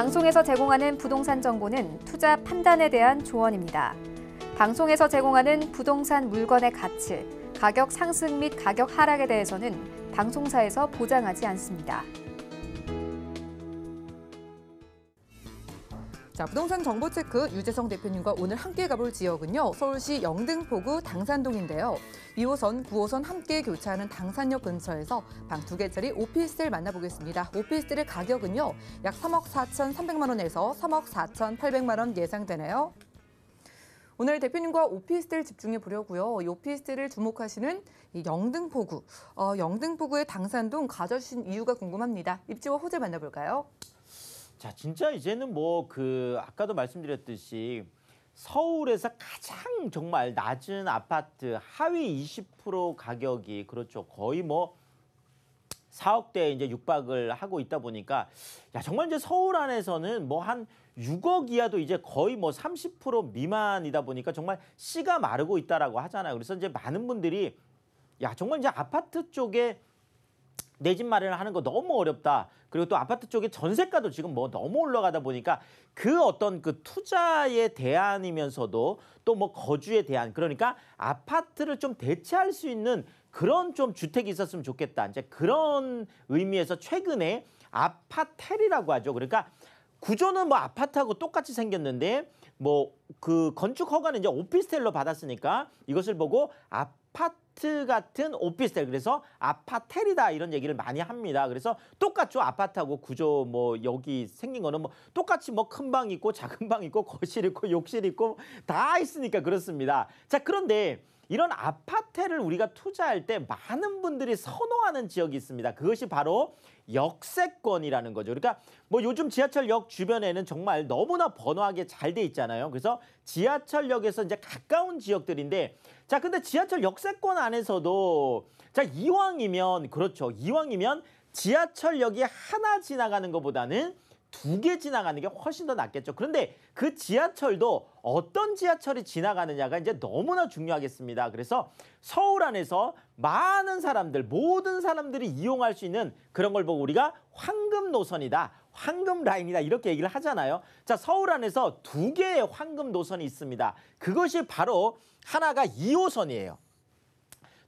방송에서 제공하는 부동산 정보는 투자 판단에 대한 조언입니다. 방송에서 제공하는 부동산 물건의 가치, 가격 상승 및 가격 하락에 대해서는 방송사에서 보장하지 않습니다. 자, 부동산 정보 체크 유재성 대표님과 오늘 함께 가볼 지역은요. 서울시 영등포구 당산동인데요. 2호선, 9호선 함께 교차하는 당산역 근처에서 방 두 개짜리 오피스텔 만나보겠습니다. 오피스텔의 가격은요. 약 3억 4천3백만 원에서 3억 4천 8백만 원 예상되네요. 오늘 대표님과 오피스텔 집중해 보려고요. 이 오피스텔을 주목하시는 이 영등포구, 어, 영등포구의 당산동 가져주신 이유가 궁금합니다. 입지와 호재 만나볼까요? 자, 진짜 이제는 뭐 그 아까도 말씀드렸듯이 서울에서 가장 정말 낮은 아파트 하위 20% 가격이 그렇죠. 거의 뭐 4억대 이제 육박을 하고 있다 보니까 야 정말 이제 서울 안에서는 뭐 한 6억 이하도 이제 거의 뭐 30% 미만이다 보니까 정말 씨가 마르고 있다라고 하잖아요. 그래서 이제 많은 분들이 야 정말 이제 아파트 쪽에 내 집 마련을 하는 거 너무 어렵다. 그리고 또 아파트 쪽에 전세가도 지금 뭐 너무 올라가다 보니까 그 어떤 그 투자에 대한이면서도 또 뭐 거주에 대한 그러니까 아파트를 좀 대체할 수 있는 그런 좀 주택이 있었으면 좋겠다. 이제 그런 의미에서 최근에 아파텔이라고 하죠. 그러니까 구조는 뭐 아파트하고 똑같이 생겼는데 뭐 그 건축 허가는 이제 오피스텔로 받았으니까 이것을 보고 아파트 같은 오피스텔 그래서 아파텔이다 이런 얘기를 많이 합니다. 그래서 똑같죠 아파트하고 구조 뭐 여기 생긴 거는 뭐 똑같이 뭐 큰 방 있고 작은 방 있고 거실 있고 욕실 있고 다 있으니까 그렇습니다. 자 그런데 이런 아파트를 우리가 투자할 때 많은 분들이 선호하는 지역이 있습니다. 그것이 바로 역세권이라는 거죠. 그러니까 뭐 요즘 지하철역 주변에는 정말 너무나 번화하게 잘 돼 있잖아요. 그래서 지하철역에서 이제 가까운 지역들인데 자, 근데 지하철 역세권 안에서도 자, 이왕이면 그렇죠. 이왕이면 지하철역이 하나 지나가는 것보다는 두 개 지나가는 게 훨씬 더 낫겠죠. 그런데 그 지하철도 어떤 지하철이 지나가느냐가 이제 너무나 중요하겠습니다. 그래서 서울 안에서 많은 사람들, 모든 사람들이 이용할 수 있는 그런 걸 보고 우리가 황금 노선이다. 황금 라인이다 이렇게 얘기를 하잖아요. 자 서울 안에서 두 개의 황금 노선이 있습니다. 그것이 바로 하나가 2호선이에요.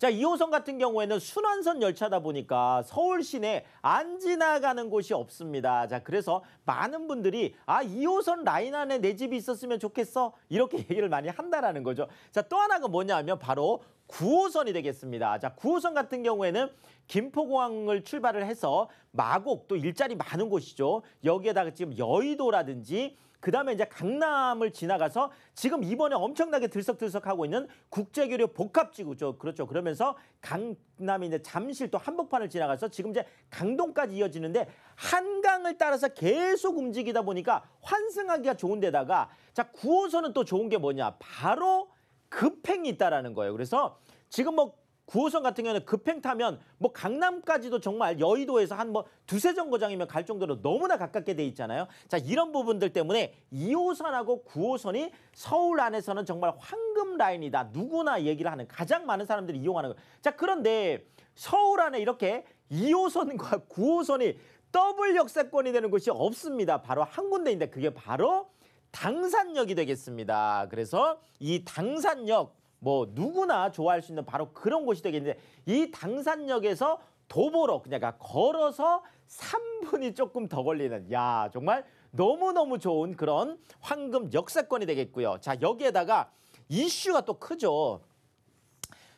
자, 2호선 같은 경우에는 순환선 열차다 보니까 서울 시내 안 지나가는 곳이 없습니다. 자, 그래서 많은 분들이 아, 2호선 라인 안에 내 집이 있었으면 좋겠어. 이렇게 얘기를 많이 한다라는 거죠. 자, 또 하나가 뭐냐면 바로 9호선이 되겠습니다. 자, 9호선 같은 경우에는 김포공항을 출발을 해서 마곡 또 일자리 많은 곳이죠. 여기에다가 지금 여의도라든지 그다음에 이제 강남을 지나가서 지금 이번에 엄청나게 들썩들썩하고 있는 국제교류 복합지구 죠. 그렇죠. 그러면서 강남이 이제 잠실 또 한복판을 지나가서 지금 이제 강동까지 이어지는데 한강을 따라서 계속 움직이다 보니까 환승하기가 좋은 데다가 자 9호선은 또 좋은 게 뭐냐? 바로 급행이 있다라는 거예요. 그래서 지금 뭐 9호선 같은 경우는 급행 타면 뭐 강남까지도 정말 여의도에서 한 뭐 두세 정거장이면 갈 정도로 너무나 가깝게 돼 있잖아요. 자, 이런 부분들 때문에 2호선하고 9호선이 서울 안에서는 정말 황금 라인이다. 누구나 얘기를 하는 가장 많은 사람들이 이용하는 거. 자, 그런데 서울 안에 이렇게 2호선과 9호선이 더블 역세권이 되는 곳이 없습니다. 바로 한 군데인데 그게 바로 당산역이 되겠습니다. 그래서 이 당산역 뭐 누구나 좋아할 수 있는 바로 그런 곳이 되겠는데 이 당산역에서 도보로 그냥 걸어서 3분이 조금 더 걸리는 야 정말 너무너무 좋은 그런 황금 역사권이 되겠고요. 자 여기에다가 이슈가 또 크죠.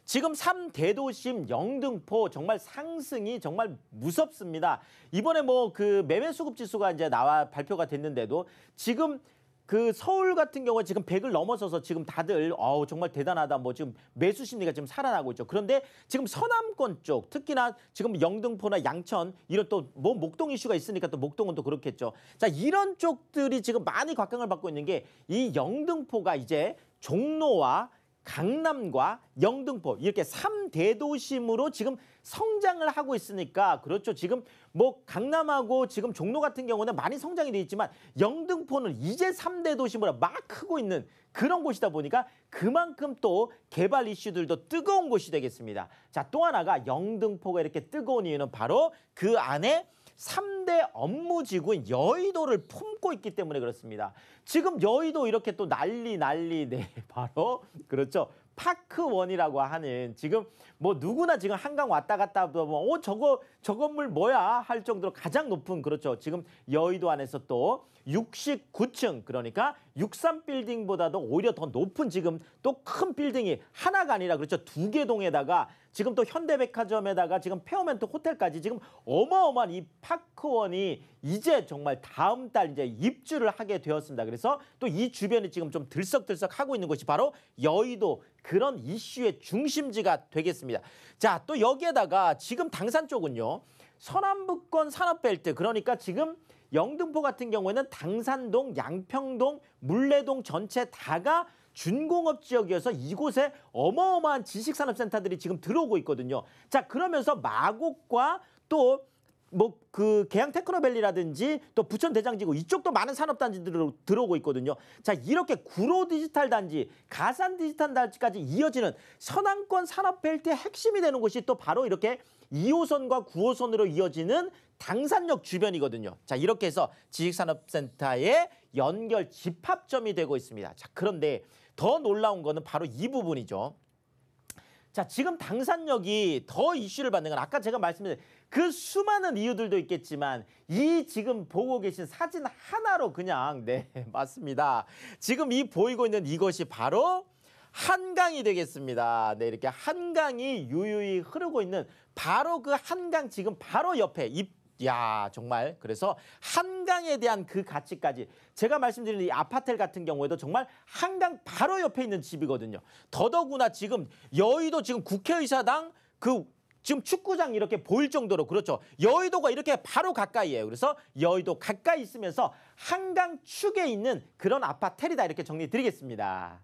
지금 3대도심 영등포 정말 상승이 정말 무섭습니다. 이번에 뭐 그 매매 수급 지수가 이제 나와 발표가 됐는데도 지금 그 서울 같은 경우에 지금 100을 넘어서서 지금 다들 어우 정말 대단하다 뭐 지금 매수 심리가 지금 살아나고 있죠. 그런데 지금 서남권 쪽 특히나 지금 영등포나 양천 이런 또 뭐 목동 이슈가 있으니까 또 목동은 또 그렇겠죠. 자 이런 쪽들이 지금 많이 곽강을 받고 있는 게 이 영등포가 이제 종로와 강남과 영등포 이렇게 3대도심으로 지금 성장을 하고 있으니까 그렇죠. 지금 뭐 강남하고 지금 종로 같은 경우는 많이 성장이 돼 있지만 영등포는 이제 3대 도심으로 막 크고 있는 그런 곳이다 보니까 그만큼 또 개발 이슈들도 뜨거운 곳이 되겠습니다. 자, 또 하나가 영등포가 이렇게 뜨거운 이유는 바로 그 안에 3 현대 업무지구인 여의도를 품고 있기 때문에 그렇습니다. 지금 여의도 이렇게 또 난리 난리 네 바로 그렇죠. 파크원이라고 하는 지금 뭐 누구나 지금 한강 왔다 갔다 보면 어 저거 저 건물 뭐야 할 정도로 가장 높은 그렇죠. 지금 여의도 안에서 또 69층 그러니까 63 빌딩보다도 오히려 더 높은 지금 또 큰 빌딩이 하나가 아니라 그렇죠. 두 개 동에다가 지금 또 현대백화점에다가 지금 페어몬트 호텔까지 지금 어마어마한 이 파크원이 이제 정말 다음 달 이제 입주를 하게 되었습니다. 그래서 또 이 주변이 지금 좀 들썩들썩 하고 있는 곳이 바로 여의도 그런 이슈의 중심지가 되겠습니다. 자, 또 여기에다가 지금 당산 쪽은요. 서남북권 산업벨트 그러니까 지금 영등포 같은 경우에는 당산동, 양평동, 물레동 전체 다가 준공업 지역이어서 이곳에 어마어마한 지식산업센터들이 지금 들어오고 있거든요. 자, 그러면서 마곡과 또 뭐그 계양 테크노밸리라든지 또 부천 대장지구 이쪽도 많은 산업단지들이 들어오고 있거든요. 자 이렇게 구로 디지털 단지, 가산 디지털 단지까지 이어지는 서남권 산업 벨트의 핵심이 되는 곳이 또 바로 이렇게 2호선과 9호선으로 이어지는 당산역 주변이거든요. 자 이렇게 해서 지식산업센터의 연결 집합점이 되고 있습니다. 자 그런데 더 놀라운 거는 바로 이 부분이죠. 자, 지금 당산역이 더 이슈를 받는 건 아까 제가 말씀드린 그 수많은 이유들도 있겠지만 이 지금 보고 계신 사진 하나로 그냥 네, 맞습니다. 지금 이 보이고 있는 이것이 바로 한강이 되겠습니다. 네, 이렇게 한강이 유유히 흐르고 있는 바로 그 한강 지금 바로 옆에 이 야, 정말. 그래서 한강에 대한 그 가치까지 제가 말씀드린 이 아파텔 같은 경우에도 정말 한강 바로 옆에 있는 집이거든요. 더더구나 지금 여의도 지금 국회의사당 그 지금 축구장 이렇게 보일 정도로 그렇죠. 여의도가 이렇게 바로 가까이에요. 그래서 여의도 가까이 있으면서 한강 축에 있는 그런 아파텔이다 이렇게 정리 드리겠습니다.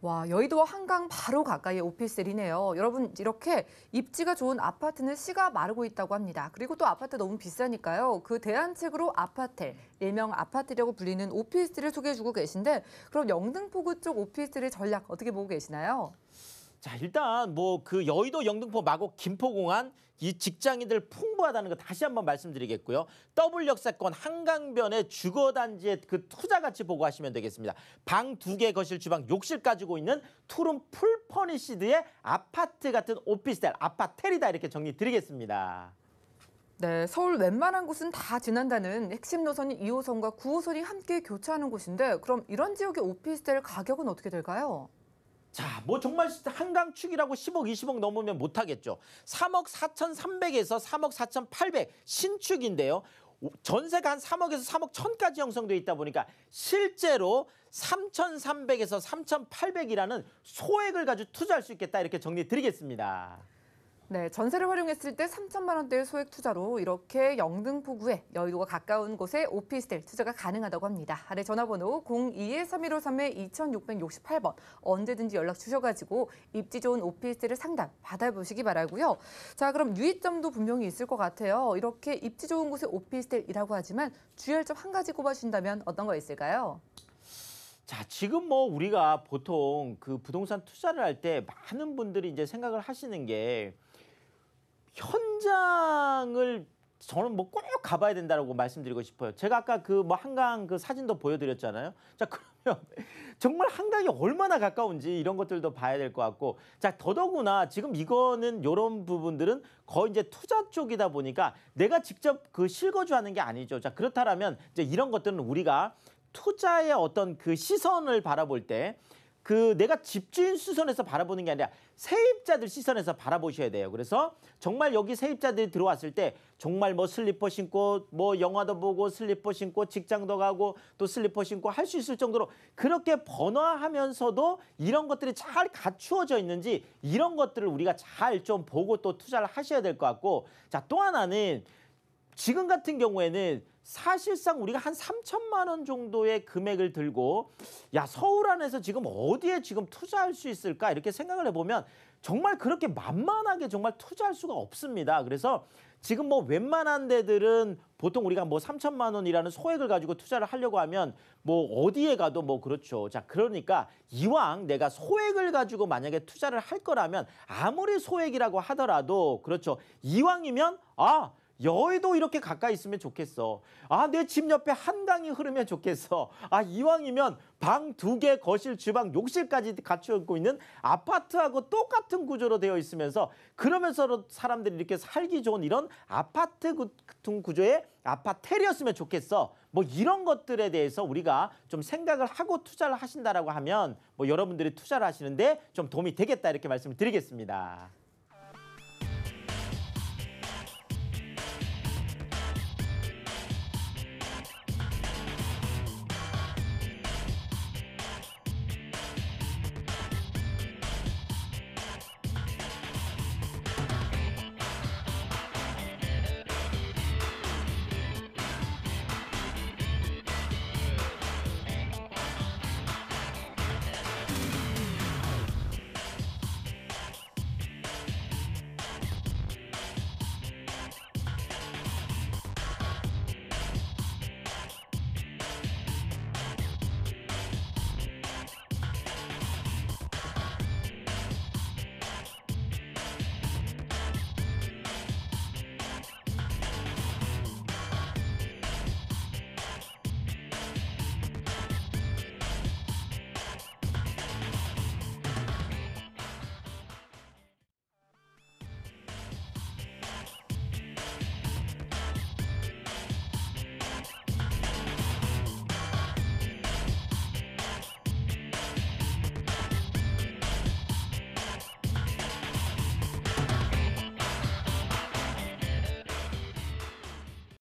와, 여의도와 한강 바로 가까이의 오피스텔이네요. 여러분, 이렇게 입지가 좋은 아파트는 씨가 마르고 있다고 합니다. 그리고 또 아파트 너무 비싸니까요. 그 대안책으로 아파텔, 일명 아파트라고 불리는 오피스텔을 소개해주고 계신데 그럼 영등포구 쪽 오피스텔의 전략 어떻게 보고 계시나요? 자 일단 뭐 그 여의도 영등포 마곡 김포공항 이 직장인들 풍부하다는 거 다시 한번 말씀드리겠고요. 더블 역세권 한강변의 주거단지의 그 투자 가치 보고 하시면 되겠습니다. 방 두 개 거실 주방 욕실 가지고 있는 투룸 full furnished의 아파트 같은 오피스텔 아파텔이다 이렇게 정리 드리겠습니다. 네, 서울 웬만한 곳은 다 지난다는 핵심 노선인 2호선과 9호선이 함께 교차하는 곳인데 그럼 이런 지역의 오피스텔 가격은 어떻게 될까요? 자, 뭐 정말 한강 축이라고 10억, 20억 넘으면 못하겠죠. 3억 4,300에서 3억 4,800 신축인데요. 전세가 한 3억에서 3억 1천까지 형성돼 있다 보니까 실제로 3,300에서 3,800이라는 소액을 가지고 투자할 수 있겠다 이렇게 정리 드리겠습니다. 네, 전세를 활용했을 때 3천만 원대의 소액 투자로 이렇게 영등포구에 여의도가 가까운 곳에 오피스텔 투자가 가능하다고 합니다. 아래 전화번호 02-3153-2668번 언제든지 연락 주셔가지고 입지 좋은 오피스텔을 상담 받아보시기 바라고요. 자, 그럼 유의점도 분명히 있을 것 같아요. 이렇게 입지 좋은 곳에 오피스텔이라고 하지만 주의할 점 한 가지 꼽아주신다면 어떤 거 있을까요? 자, 지금 뭐 우리가 보통 그 부동산 투자를 할 때 많은 분들이 이제 생각을 하시는 게 현장을 저는 뭐 꼭 가봐야 된다고 말씀드리고 싶어요. 제가 아까 그 뭐 한강 그 사진도 보여드렸잖아요. 자 그러면 정말 한강이 얼마나 가까운지 이런 것들도 봐야 될 것 같고 자 더더구나 지금 이거는 이런 부분들은 거의 이제 투자 쪽이다 보니까 내가 직접 그 실거주하는 게 아니죠. 자 그렇다면 이제 이런 것들은 우리가 투자의 어떤 그 시선을 바라볼 때 그 내가 집주인 시선에서 바라보는 게 아니라 세입자들 시선에서 바라보셔야 돼요. 그래서 정말 여기 세입자들이 들어왔을 때 정말 뭐 슬리퍼 신고 뭐 영화도 보고 슬리퍼 신고 직장도 가고 또 슬리퍼 신고 할 수 있을 정도로 그렇게 번화하면서도 이런 것들이 잘 갖추어져 있는지 이런 것들을 우리가 잘 좀 보고 또 투자를 하셔야 될 것 같고 자 또 하나는 지금 같은 경우에는 사실상 우리가 한 3천만 원 정도의 금액을 들고 야 서울 안에서 지금 어디에 지금 투자할 수 있을까 이렇게 생각을 해보면 정말 그렇게 만만하게 정말 투자할 수가 없습니다. 그래서 지금 뭐 웬만한 데들은 보통 우리가 뭐 3천만 원이라는 소액을 가지고 투자를 하려고 하면 뭐 어디에 가도 뭐 그렇죠. 자, 그러니까 이왕 내가 소액을 가지고 만약에 투자를 할 거라면 아무리 소액이라고 하더라도 그렇죠. 이왕이면 아 여의도 이렇게 가까이 있으면 좋겠어. 아, 내 집 옆에 한강이 흐르면 좋겠어. 아, 이왕이면 방 두 개, 거실, 주방, 욕실까지 갖추고 있는 아파트하고 똑같은 구조로 되어 있으면서 그러면서 사람들이 이렇게 살기 좋은 이런 아파트 같은 구조의 아파텔이었으면 좋겠어. 뭐 이런 것들에 대해서 우리가 좀 생각을 하고 투자를 하신다라고 하면 뭐 여러분들이 투자를 하시는데 좀 도움이 되겠다 이렇게 말씀을 드리겠습니다.